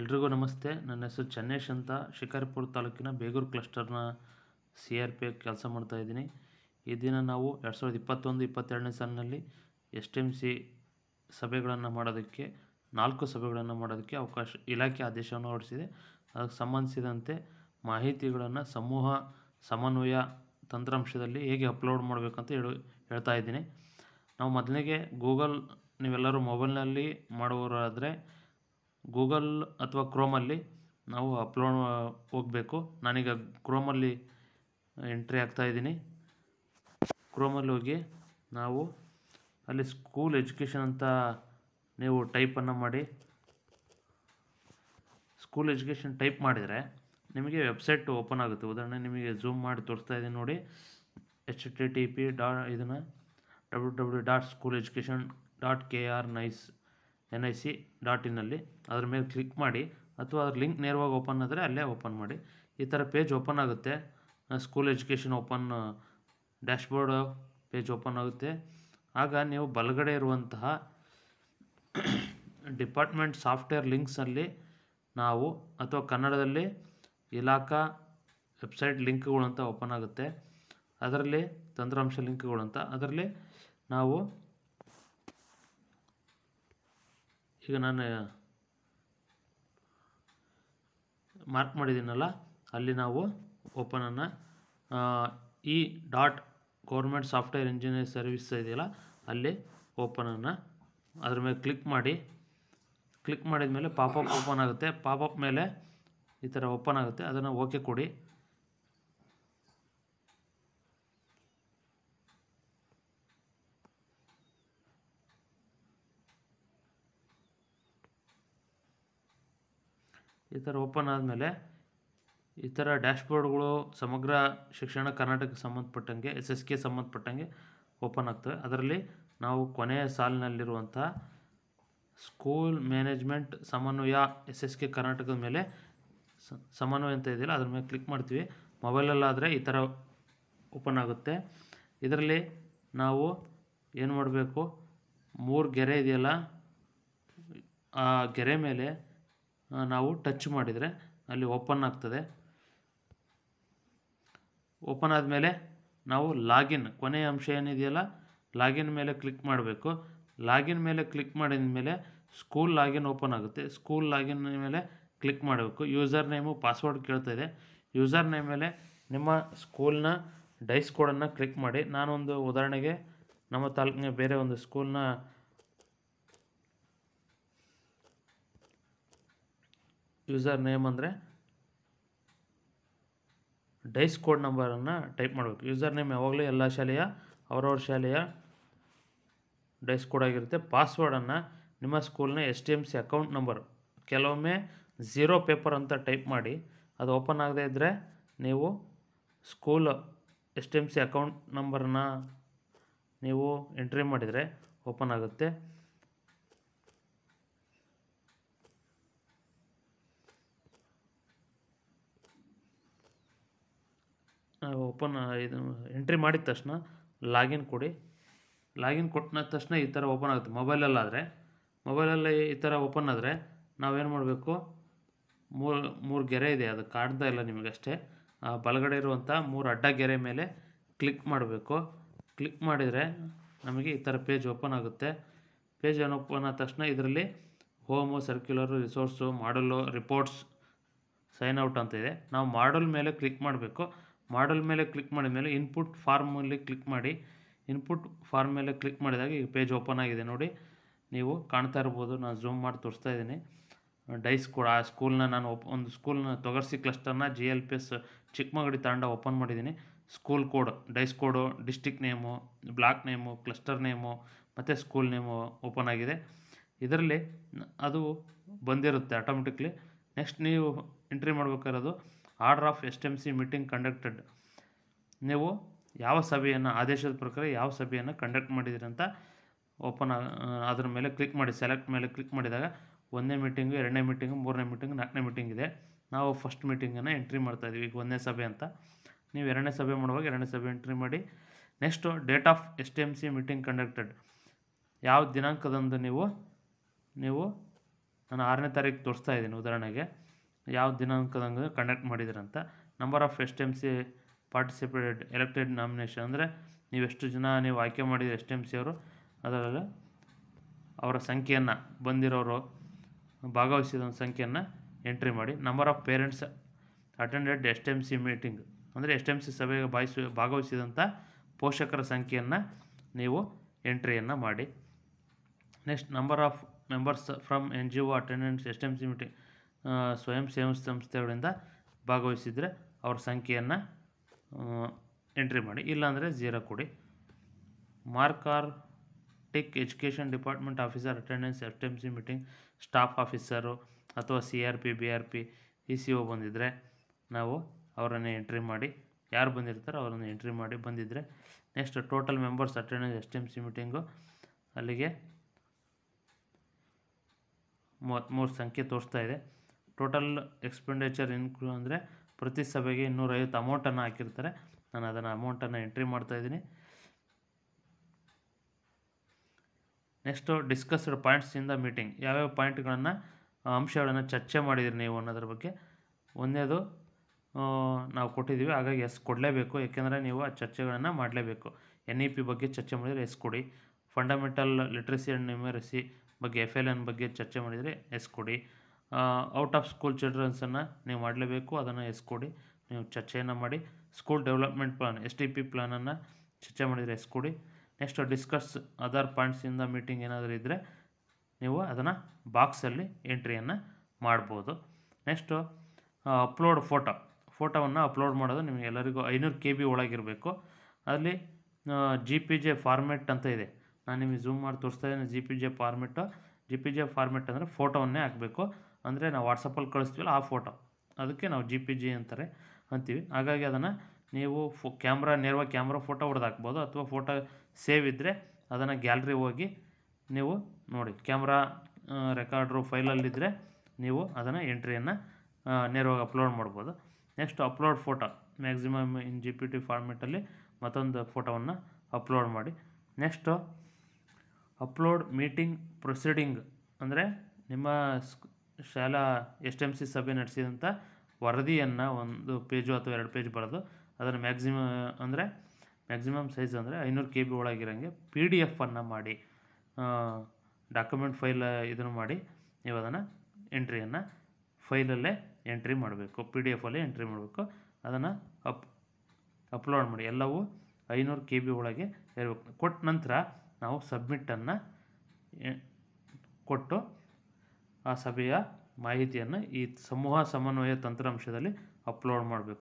ಎಲ್ರಿಗೂ ನಮಸ್ತೆ. ನನ್ನ ಹೆಸರು ಚನ್ನೇಶ್ ಅಂತ. ಶಿಕಾರಿಪುರ ತಾಲೂಕಿನ ಬೇಗೂರು ಕ್ಲಸ್ಟರ್ನ ಸಿ ಆರ್ ಪಿ ಕೆಲಸ ಮಾಡ್ತಾಯಿದ್ದೀನಿ ಈ ದಿನ ನಾವು ಎರಡು ಸಾವಿರದ ಇಪ್ಪತ್ತೊಂದು, ಇಪ್ಪತ್ತೆರಡನೇ ಸಾಲಿನಲ್ಲಿ ಎಸ್ ಟಿ ಎಂ ಸಿ ಸಭೆಗಳನ್ನು ಮಾಡೋದಕ್ಕೆ, ನಾಲ್ಕು ಸಭೆಗಳನ್ನು ಮಾಡೋದಕ್ಕೆ ಅವಕಾಶ, ಇಲಾಖೆ ಆದೇಶವನ್ನು ಹೊರಡಿಸಿದೆ. ಅದಕ್ಕೆ ಸಂಬಂಧಿಸಿದಂತೆ ಮಾಹಿತಿಗಳನ್ನು ಸಮೂಹ ಸಮನ್ವಯ ತಂತ್ರಾಂಶದಲ್ಲಿ ಹೇಗೆ ಅಪ್ಲೋಡ್ ಮಾಡಬೇಕಂತ ಹೇಳು, ಹೇಳ್ತಾ ಇದ್ದೀನಿ. ನಾವು ಮೊದಲಿಗೆ ಗೂಗಲ್, ನೀವೆಲ್ಲರೂ ಮೊಬೈಲ್ನಲ್ಲಿ ಮಾಡುವವರಾದರೆ ಗೂಗಲ್ ಅಥವಾ ಕ್ರೋಮಲ್ಲಿ ನಾವು ಅಪ್ಲೋಡ್ ಹೋಗಬೇಕು. ನಾನೀಗ ಕ್ರೋಮಲ್ಲಿ ಎಂಟ್ರಿ ಆಗ್ತಾಯಿದ್ದೀನಿ ಕ್ರೋಮಲ್ಲಿ ಹೋಗಿ ನಾವು ಅಲ್ಲಿ ಸ್ಕೂಲ್ ಎಜುಕೇಷನ್ ಅಂತ ನೀವು ಟೈಪನ್ನು ಮಾಡಿ. ಸ್ಕೂಲ್ ಎಜುಕೇಷನ್ ಟೈಪ್ ಮಾಡಿದರೆ ನಿಮಗೆ ವೆಬ್ಸೈಟ್ ಓಪನ್ ಆಗುತ್ತೆ. ಉದಾಹರಣೆ ನಿಮಗೆ ಝೂಮ್ ಮಾಡಿ ತೋರಿಸ್ತಾ ಇದ್ದೀನಿ ನೋಡಿ. ಎಚ್ ಟಿ ಟಿ ಪಿ ಡಾ ಇದನ್ನು W W dot school education dot K R nice N I C dot ಇನ್ನಲ್ಲಿ ಅದ್ರ ಮೇಲೆ ಕ್ಲಿಕ್ ಮಾಡಿ ಅಥವಾ ಅದ್ರ ಲಿಂಕ್ ನೇರವಾಗಿ ಓಪನ್ ಆದರೆ ಅಲ್ಲೇ ಓಪನ್ ಮಾಡಿ. ಈ ಥರ ಪೇಜ್ ಓಪನ್ ಆಗುತ್ತೆ. School education open dashboard page open ಆಗುತ್ತೆ. ಆಗ ನೀವು ಬಲಗಡೆ ಇರುವಂತಹ ಡಿಪಾರ್ಟ್ಮೆಂಟ್ ಸಾಫ್ಟ್ವೇರ್ ಲಿಂಕ್ಸಲ್ಲಿ ನಾವು ಅಥವಾ ಕನ್ನಡದಲ್ಲಿ ಇಲಾಖಾ ವೆಬ್ಸೈಟ್ ಲಿಂಕ್ಗಳು ಅಂತ ಓಪನ್ ಆಗುತ್ತೆ. ಅದರಲ್ಲಿ ತಂತ್ರಾಂಶ ಲಿಂಕ್ಗಳು ಅಂತ ಅದರಲ್ಲಿ ನಾವು ಈಗ ನಾನು ಮಾರ್ಕ್ ಮಾಡಿದ್ದೀನಲ್ಲ, ಅಲ್ಲಿ ನಾವು ಓಪನನ್ನು ಈ dot government software engineer service ಇದೆಯಲ್ಲ, ಅಲ್ಲಿ ಓಪನನ್ನು ಅದ್ರ ಮೇಲೆ ಕ್ಲಿಕ್ ಮಾಡಿ ಕ್ಲಿಕ್ ಮಾಡಿದ ಮೇಲೆ ಪಾಪಪ್ ಓಪನ್ ಆಗುತ್ತೆ. ಪಾಪಪ್ ಮೇಲೆ ಈ ಥರ ಓಪನ್ ಆಗುತ್ತೆ. ಅದನ್ನು ಓಕೆ ಕೊಡಿ. ಈ ಥರ ಓಪನ್ ಆದಮೇಲೆ ಈ ಥರ ಡ್ಯಾಶ್ಬೋರ್ಡ್ಗಳು ಸಮಗ್ರ ಶಿಕ್ಷಣ ಕರ್ನಾಟಕಕ್ಕೆ ಸಂಬಂಧಪಟ್ಟಂಗೆ, ಎಸ್ ಎಸ್ ಕೆ ಸಂಬಂಧಪಟ್ಟಂಗೆ ಓಪನ್ ಆಗ್ತವೆ. ಅದರಲ್ಲಿ ನಾವು ಕೊನೆಯ ಸಾಲಿನಲ್ಲಿರುವಂಥ ಸ್ಕೂಲ್ ಮ್ಯಾನೇಜ್ಮೆಂಟ್ ಸಮನ್ವಯ ಎಸ್ ಎಸ್ ಕೆ ಕರ್ನಾಟಕದ ಮೇಲೆ ಸಮನ್ವಯ ಅಂತ ಇದೆಯಲ್ಲ, ಅದ್ರ ಮೇಲೆ ಕ್ಲಿಕ್ ಮಾಡ್ತೀವಿ. ಮೊಬೈಲಲ್ಲಾದರೆ ಈ ಥರ ಓಪನ್ ಆಗುತ್ತೆ. ಇದರಲ್ಲಿ ನಾವು ಏನು ಮಾಡಬೇಕು? ಮೂರು ಗೆರೆ ಇದೆಯಲ್ಲ, ಆ ಗೆರೆ ಮೇಲೆ ನಾವು ಟಚ್ ಮಾಡಿದರೆ ಅಲ್ಲಿ ಓಪನ್ ಆಗ್ತದೆ. ಓಪನ್ ಆದಮೇಲೆ ನಾವು ಲಾಗಿನ್, ಕೊನೆಯ ಅಂಶ ಏನಿದೆಯಲ್ಲ, ಲಾಗಿನ್ ಮೇಲೆ ಕ್ಲಿಕ್ ಮಾಡಬೇಕು. ಲಾಗಿನ್ ಮೇಲೆ ಕ್ಲಿಕ್ ಮಾಡಿದ ಮೇಲೆ ಸ್ಕೂಲ್ ಲಾಗಿನ್ ಓಪನ್ ಆಗುತ್ತೆ. ಸ್ಕೂಲ್ ಲಾಗಿನ್ ಮೇಲೆ ಕ್ಲಿಕ್ ಮಾಡಬೇಕು. ಯೂಸರ್ ನೇಮು, ಪಾಸ್ವರ್ಡ್ ಕೇಳ್ತಾ ಇದೆ. ಯೂಸರ್ ನೇಮ್ ಮೇಲೆ ನಿಮ್ಮ ಸ್ಕೂಲ್ನ ಡೈಸ್ ಕೋಡನ್ನು ಕ್ಲಿಕ್ ಮಾಡಿ. ನಾನೊಂದು ಉದಾಹರಣೆಗೆ ನಮ್ಮ ತಾಲೂಕಿನ ಬೇರೆ ಒಂದು ಸ್ಕೂಲ್ನ ಯೂಸರ್ ನೇಮ್ ಅಂದರೆ ಡೈಸ್ ಕೋಡ್ ನಂಬರನ್ನು ಟೈಪ್ ಮಾಡಬೇಕು. ಯೂಸರ್ ನೇಮ್ ಯಾವಾಗಲೂ ಎಲ್ಲ ಶಾಲೆಯ, ಅವರವ್ರ ಶಾಲೆಯ ಡೈಸ್ ಕೋಡ್ ಆಗಿರುತ್ತೆ. ಪಾಸ್ವರ್ಡನ್ನು ನಿಮ್ಮ ಸ್ಕೂಲ್ನ S T M C account number. ಕೆಲವೊಮ್ಮೆ ಝೀರೋ ಪೇಪರ್ ಅಂತ ಟೈಪ್ ಮಾಡಿ, ಅದು ಓಪನ್ ಆಗದೇ ಇದ್ದರೆ ನೀವು school S T M C account ನಂಬರನ್ನು ನೀವು ಎಂಟ್ರಿ ಮಾಡಿದರೆ ಓಪನ್ ಆಗುತ್ತೆ. ಓಪನ್, ಇದು ಎಂಟ್ರಿ ಮಾಡಿದ ತಕ್ಷಣ ಲಾಗಿನ್ ಕೊಡಿ. ಲಾಗಿನ್ ಕೊಟ್ಟ ತಕ್ಷಣ ಈ ಥರ ಓಪನ್ ಆಗುತ್ತೆ. ಮೊಬೈಲಲ್ಲಾದರೆ, ಮೊಬೈಲಲ್ಲಿ ಈ ಥರ ಓಪನ್ ಆದರೆ ನಾವೇನು ಮಾಡಬೇಕು? ಮೂರು ಮೂರು ಗೆರೆ ಇದೆ. ಅದು ಕಾಣ್ತಾ ಇಲ್ಲ ನಿಮಗಷ್ಟೇ ಆ, ಬಲಗಡೆ ಇರುವಂಥ ಮೂರು ಅಡ್ಡ ಗೆರೆ ಮೇಲೆ ಕ್ಲಿಕ್ ಮಾಡಬೇಕು. ಕ್ಲಿಕ್ ಮಾಡಿದರೆ ನಮಗೆ ಈ ಥರ ಪೇಜ್ ಓಪನ್ ಆಗುತ್ತೆ. ಪೇಜ್ ಓಪನ್ ಆದ ತಕ್ಷಣ ಇದರಲ್ಲಿ ಹೋಮು, ಸರ್ಕ್ಯುಲರು, ರಿಸೋರ್ಸು, ಮಾಡಲು, ರಿಪೋರ್ಟ್ಸ್, ಸೈನ್ ಔಟ್ ಅಂತ ಇದೆ. ನಾವು ಮಾಡಲ್ ಮೇಲೆ ಕ್ಲಿಕ್ ಮಾಡಬೇಕು. ಮಾಡಲ್ ಮೇಲೆ ಕ್ಲಿಕ್ ಮಾಡಿದ ಮೇಲೆ ಇನ್ಪುಟ್ ಫಾರ್ಮಲ್ಲಿ ಕ್ಲಿಕ್ ಮಾಡಿ ಇನ್ಪುಟ್ ಫಾರ್ಮ್ ಮೇಲೆ ಕ್ಲಿಕ್ ಮಾಡಿದಾಗ ಈ ಪೇಜ್ ಓಪನ್ ಆಗಿದೆ ನೋಡಿ. ನೀವು ಕಾಣ್ತಾ ಇರ್ಬೋದು, ನಾನು ಝೂಮ್ ಮಾಡಿ ತೋರಿಸ್ತಾ ಇದ್ದೀನಿ. ಡೈಸ್ ಕೂಡ, ಆ ಸ್ಕೂಲ್ನ ನಾನು ಓಪ್ ಒಂದು ಸ್ಕೂಲ್ನ Togarsi ಕ್ಲಸ್ಟರ್ನ G L P S Chikkamagadi Tanda open ಮಾಡಿದ್ದೀನಿ. School code DISE code district name block name cluster name ಮತ್ತು ಸ್ಕೂಲ್ ನೇಮು ಓಪನ್ ಆಗಿದೆ. ಇದರಲ್ಲಿ ಅದು ಬಂದಿರುತ್ತೆ ಆಟೋಮೆಟಿಕ್ಲಿ ನೆಕ್ಸ್ಟ್ ನೀವು ಎಂಟ್ರಿ ಮಾಡಬೇಕಾಗಿರೋದು order of S M C meeting conducted. ನೀವು ಯಾವ ಸಭೆಯನ್ನು, ಆದೇಶದ ಪ್ರಕಾರ ಯಾವ ಸಭೆಯನ್ನು ಕಂಡಕ್ಟ್ ಮಾಡಿದ್ದೀರಿ ಅಂತ ಓಪನ್ ಅದರ ಮೇಲೆ ಕ್ಲಿಕ್ ಮಾಡಿ, ಸೆಲೆಕ್ಟ್ ಮೇಲೆ ಕ್ಲಿಕ್ ಮಾಡಿದಾಗ ಒಂದನೇ ಮೀಟಿಂಗು, ಎರಡನೇ ಮೀಟಿಂಗು, ಮೂರನೇ ಮೀಟಿಂಗು, ನಾಲ್ಕನೇ ಮೀಟಿಂಗ್ ಇದೆ. ನಾವು ಫಸ್ಟ್ ಮೀಟಿಂಗನ್ನು ಎಂಟ್ರಿ ಮಾಡ್ತಾ ಇದೀವಿ ಈಗ ಒಂದನೇ ಸಭೆ ಅಂತ. ನೀವು ಎರಡನೇ ಸಭೆ ಮಾಡುವಾಗ ಎರಡನೇ ಸಭೆ ಎಂಟ್ರಿ ಮಾಡಿ. Next date of S T M C meeting conducted. ಯಾವ ದಿನಾಂಕದಂದು ನೀವು ನೀವು ನಾನು ಆರನೇ ತಾರೀಕು ತೋರಿಸ್ತಾ ಇದ್ದೀನಿ ಉದಾಹರಣೆಗೆ. ಯಾವ ದಿನಾಂಕದಂಗೆ conduct ಮಾಡಿದ್ದೀರಂತ number of S C participated elected nomination ಅಂದರೆ ನೀವು ಎಷ್ಟು ಜನ ನೀವು ಆಯ್ಕೆ ಮಾಡಿದ ಎಸ್ ಎಂ ಸಿ ಅವರು, ಅದರಲ್ಲಿ ಅವರ ಸಂಖ್ಯೆಯನ್ನು ಬಂದಿರೋರು ಭಾಗವಹಿಸಿದ ಸಂಖ್ಯೆಯನ್ನು ಎಂಟ್ರಿ ಮಾಡಿ. Number of parents attended S M C meeting ಅಂದರೆ ಎಸ್ ಎಂ ಸಿ ಸಭೆಗೆ ಬಾಯಿಸ ಭಾಗವಹಿಸಿದಂಥ ಪೋಷಕರ ಸಂಖ್ಯೆಯನ್ನು ನೀವು ಎಂಟ್ರಿಯನ್ನು ಮಾಡಿ. Next number of members from N G O attendance S M C meeting ಸ್ವಯಂ ಸೇವಾ ಸಂಸ್ಥೆಗಳಿಂದ ಭಾಗವಹಿಸಿದರೆ ಅವ್ರ ಸಂಖ್ಯೆಯನ್ನು ಎಂಟ್ರಿ ಮಾಡಿ. ಇಲ್ಲಾಂದರೆ ಜೀರೋ ಕೊಡಿ. Mark or tick education department officer, attendance S M C meeting, staff officer ಅಥವಾ C R P, B R P, E C O ಬಂದಿದ್ದರೆ ನಾವು ಅವರನ್ನು ಎಂಟ್ರಿ ಮಾಡಿ. ಯಾರು ಬಂದಿರ್ತಾರೋ ಅವರನ್ನು ಎಂಟ್ರಿ ಮಾಡಿ ಬಂದಿದ್ದರೆ next total members attendance S M C meeting ಅಲ್ಲಿಗೆ ಮೂವತ್ತ್ಮೂರು ಸಂಖ್ಯೆ ತೋರಿಸ್ತಾ ಇದೆ. ಟೋಟಲ್ ಎಕ್ಸ್ಪೆಂಡಿಚರ್ ಇನ್ಕ್ಲೂ ಅಂದರೆ ಪ್ರತಿ ಸಭೆಗೆ ಇನ್ನೂರೈವತ್ತು ಅಮೌಂಟನ್ನು ಹಾಕಿರ್ತಾರೆ. ನಾನು ಅದನ್ನು ಅಮೌಂಟನ್ನು ಎಂಟ್ರಿ ಮಾಡ್ತಾಯಿದ್ದೀನಿ next discussed points in the meeting ಯಾವ್ಯಾವ ಪಾಯಿಂಟ್ಗಳನ್ನು ಅಂಶಗಳನ್ನು ಚರ್ಚೆ ಮಾಡಿದಿರಿ ನೀವು ಅನ್ನೋದ್ರ ಬಗ್ಗೆ. ಒಂದೇದು ನಾವು ಕೊಟ್ಟಿದ್ದೀವಿ, ಹಾಗಾಗಿ ಎಸ್ ಕೊಡಲೇಬೇಕು. ಯಾಕೆಂದರೆ ನೀವು ಆ ಚರ್ಚೆಗಳನ್ನು ಮಾಡಲೇಬೇಕು. ಎನ್ ಇ ಪಿ ಬಗ್ಗೆ ಚರ್ಚೆ ಮಾಡಿದರೆ ಎಸ್ ಕೊಡಿ. ಫಂಡಮೆಂಟಲ್ ಲಿಟ್ರಸಿ ಆ್ಯಂಡ್ ನ್ಯೂಮರಸಿ ಬಗ್ಗೆ ಎಫ್ ಎಲ್ ಎನ್ ಬಗ್ಗೆ ಚರ್ಚೆ ಮಾಡಿದರೆ ಎಸ್ ಕೊಡಿ. ಔಟ್ ಆಫ್ ಸ್ಕೂಲ್ ಚಿಲ್ಡ್ರನ್ಸನ್ನು ನೀವು ಮಾಡಲೇಬೇಕು, ಅದನ್ನು ಎಸ್ಕೊಡಿ. ನೀವು ಚರ್ಚೆಯನ್ನು ಮಾಡಿ school development plan S T P ಪ್ಲಾನನ್ನು ಚರ್ಚೆ ಮಾಡಿದರೆ ಎಸ್ಕೊಡಿ. ನೆಕ್ಸ್ಟ್ ಡಿಸ್ಕಸ್ ಅದರ್ ಪಾಯಿಂಟ್ಸಿಂದ ಮೀಟಿಂಗ್ ಏನಾದರೂ ಇದ್ದರೆ ನೀವು ಅದನ್ನು ಬಾಕ್ಸಲ್ಲಿ ಎಂಟ್ರಿಯನ್ನು ಮಾಡ್ಬೋದು. ನೆಕ್ಸ್ಟು ಅಪ್ಲೋಡ್ ಫೋಟೋ ಫೋಟೋವನ್ನು ಅಪ್ಲೋಡ್ ಮಾಡೋದು ನಿಮಗೆ ಎಲ್ಲರಿಗೂ ಐನೂರು ಕೆ ಬಿ ಒಳಗಿರಬೇಕು. ಅಲ್ಲಿ ಜಿ ಪಿ ಜೆ ಫಾರ್ಮೆಟ್ ಅಂತ ಇದೆ. ನಾನು ನಿಮಗೆ ಝೂಮ್ ಮಾಡಿ ತೋರಿಸ್ತಾ ಇದ್ದೀನಿ G P J format G P J format ಅಂದರೆ ಫೋಟೋವನ್ನೇ ಹಾಕಬೇಕು. ಅಂದರೆ ನಾವು ವಾಟ್ಸಪ್ಪಲ್ಲಿ ಕಳಿಸ್ತೀವಲ್ಲ ಆ ಫೋಟೋ ಅದಕ್ಕೆ ನಾವು ಜಿ ಪಿ ಜಿ ಅಂತಾರೆ, ಅಂತೀವಿ. ಹಾಗಾಗಿ ಅದನ್ನು ನೀವು ಫೋ ಕ್ಯಾಮ್ರಾ ನೇರವಾಗಿ ಕ್ಯಾಮ್ರಾ ಫೋಟೋ ಹೊಡೆದು ಹಾಕ್ಬೋದು ಅಥವಾ ಫೋಟೋ ಸೇವ್ ಇದ್ದರೆ ಅದನ್ನು ಗ್ಯಾಲ್ರಿ ಹೋಗಿ ನೀವು ನೋಡಿ ಕ್ಯಾಮ್ರಾ ರೆಕಾರ್ಡ್ರು ಫೈಲಲ್ಲಿದ್ದರೆ ನೀವು ಅದನ್ನು ಎಂಟ್ರಿಯನ್ನು ನೇರವಾಗಿ ಅಪ್ಲೋಡ್ ಮಾಡ್ಬೋದು. Next upload photo maximum in G P T ಫಾರ್ಮೆಟಲ್ಲಿ ಮತ್ತೊಂದು ಫೋಟೋವನ್ನು ಅಪ್ಲೋಡ್ ಮಾಡಿ. ನೆಕ್ಸ್ಟು ಅಪ್ಲೋಡ್ ಮೀಟಿಂಗ್ ಪ್ರೊಸೀಡಿಂಗ್ ಅಂದರೆ ನಿಮ್ಮ ಶಾಲಾ ಎಸ್ ಎಂ ಸಿ ಸಭೆ ನಡೆಸಿದಂಥ ವರದಿಯನ್ನು ಒಂದು ಪೇಜು ಅಥವಾ ಎರಡು ಪೇಜ್ ಬರೆದು ಅದನ್ನು ಮ್ಯಾಕ್ಸಿಮಮ್ ಅಂದರೆ ಮ್ಯಾಕ್ಸಿಮಮ್ ಸೈಜ್ ಅಂದರೆ ಐನೂರು ಕೆ ಬಿ ಒಳಗಿರೋಂಗೆ ಪಿ ಡಿ ಎಫನ್ನು ಮಾಡಿ ಡಾಕ್ಯುಮೆಂಟ್ ಫೈಲ್ ಇದನ್ನು ಮಾಡಿ ನೀವು ಅದನ್ನು ಎಂಟ್ರಿಯನ್ನು ಫೈಲಲ್ಲೇ ಎಂಟ್ರಿ ಮಾಡಬೇಕು, ಪಿ ಡಿ ಎಫಲ್ಲೇ ಎಂಟ್ರಿ ಮಾಡಬೇಕು, ಅದನ್ನು ಅಪ್ ಅಪ್ಲೋಡ್ ಮಾಡಿ. ಎಲ್ಲವೂ ಐನೂರು ಕೆ ಬಿ ಒಳಗೆ ಇರಬೇಕು. ಕೊಟ್ಟ ನಂತರ ನಾವು ಸಬ್ಮಿಟನ್ನು ಕೊಟ್ಟು ಆ ಸಭೆಯ ಮಾಹಿತಿಯನ್ನು ಈ ಸಮೂಹ ಸಮನ್ವಯ ತಂತ್ರಾಂಶದಲ್ಲಿ ಅಪ್ಲೋಡ್ ಮಾಡಬೇಕು.